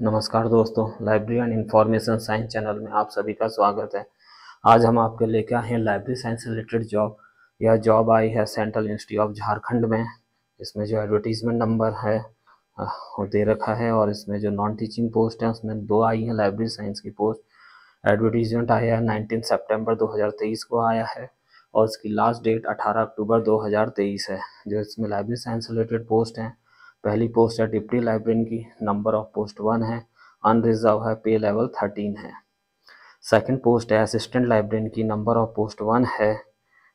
नमस्कार दोस्तों library and information science channel में आप सभी का स्वागत है। आज हम आपके लेके आए हैं लाइब्रेरी साइंस रिलेटेड जॉब यह जॉब आई है सेंट्रल इंस्टीट्यूट ऑफ़ झारखंड में। इसमें जो एडवर्टीजमेंट नंबर है वो दे रखा है और इसमें जो नॉन टीचिंग पोस्ट है, उसमें दो आई हैं लाइब्रेरी साइंस की पोस्ट एडवर्टीजमेंट आया है नाइनटीन सेप्टेम्बर दो हज़ार तेईस को आया है और इसकी लास्ट डेट अठारह अक्टूबर दो हज़ार तेईस है। जो इसमें लाइब्रेरी साइंस रिलेटेड पोस्ट हैं पहली पोस्ट है डिप्टी लाइब्रेरियन की नंबर ऑफ़ पोस्ट वन है अनरिजर्व है पे लेवल थर्टीन है। सेकंड पोस्ट है असिस्टेंट लाइब्रेरियन की नंबर ऑफ़ पोस्ट वन है,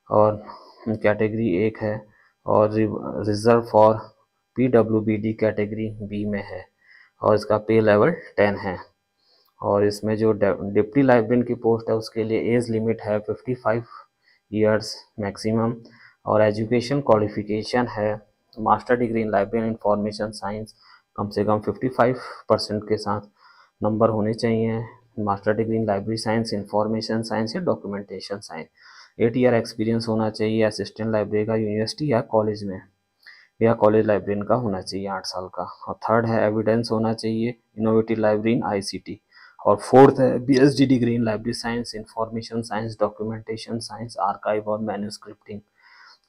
और कैटेगरी एक है, और reserve for P W B D category B में है, और इसका पे लेवल टेन है। और इसमें जो डिप्टी लाइब्रेरियन की पोस्ट है, उसके लिए एज लिमिट है फिफ्टी फाइव ईयर्स मैक्सिमम और एजुकेशन क्वालिफिकेशन है master degree in library information science कम से कम 55 परसेंट के साथ नंबर होने चाहिए। Master degree in library science information science या documentation science eight year experience होना चाहिए असिस्टेंट लाइब्रेरी का यूनिवर्सिटी या कॉलेज में। या कॉलेज लाइब्रेरियन का होना चाहिए आठ साल का। और थर्ड है एविडेंस होना चाहिए इनोवेटिव लाइब्रेरी इन आई और फोर्थ है B S D degree in library science information science documentation science archive और मैन्यूस्क्रिप्टिंग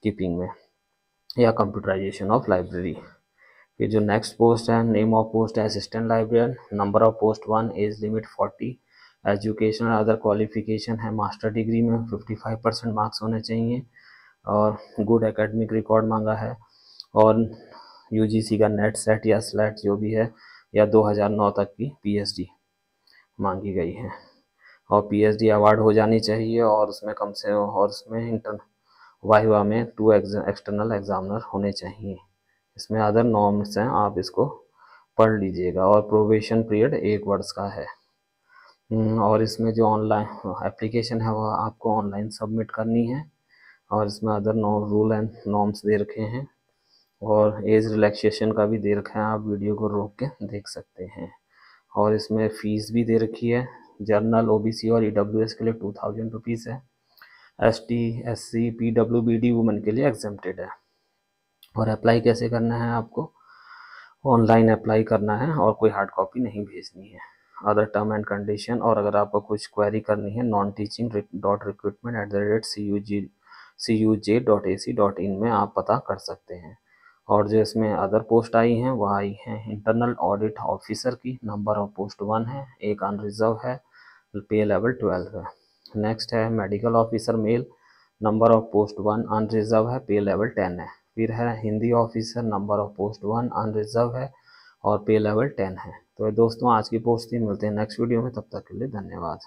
कीपिंग में। या कंप्यूटराइजेशन ऑफ़ लाइब्रेरी फिर जो नेक्स्ट पोस्ट है नेम ऑफ़ पोस्ट है assistant librarian number of post one age limit forty education other qualification है master degree में fifty five percent marks होने चाहिए और गुड एकेडमिक रिकॉर्ड मांगा है और यूजीसी का नेट सेट या स्लेट जो भी है, या 2009 तक की पीएचडी मांगी गई है। और पीएचडी अवार्ड हो जानी चाहिए और उसमें कम से और उसमें इंटर वाहिवा में टू एक्सटर्नल एग्जामिनर होने चाहिए। इसमें अदर नॉर्म्स हैं आप इसको पढ़ लीजिएगा। और प्रोबेशन पीरियड एक वर्ष का है। हम्म, और इसमें जो ऑनलाइन एप्लीकेशन है वह आपको ऑनलाइन सबमिट करनी है। और इसमें अदर नॉ रूल एंड नॉर्म्स दे रखे हैं। और एज रिलैक्सेशन का भी दे रखा है आप वीडियो को रोक के देख सकते हैं। और इसमें फ़ीस भी दे रखी है। जर्नल ओबीसी और ईडब्ल्यूएस के लिए टू थाउज़ेंड रुपीज़ है। S T S C P W B D women के लिए एग्जेप्टेड है। और अप्लाई कैसे करना है आपको? ऑनलाइन अप्लाई करना है और कोई हार्ड कॉपी नहीं भेजनी है। अदर टर्म एंड कंडीशन और अगर आपको कुछ क्वेरी करनी है non teaching dot recruitment at the rate C U G C U J dot A C dot in में आप पता कर सकते हैं। और जो इसमें अदर पोस्ट आई हैं वह आई हैं इंटरनल ऑडिट ऑफिसर की नंबर ऑफ़ पोस्ट वन है, एक अनरिजर्व है पे लेवल ट्वेल्व है। नेक्स्ट है medical officer male number of post one unreserved है पे लेवल टेन है। फिर है Hindi officer number of post one unreserved है और पे लेवल टेन है। तो दोस्तों आज की पोस्ट ही मिलते हैं नेक्स्ट वीडियो में, तब तक के लिए धन्यवाद।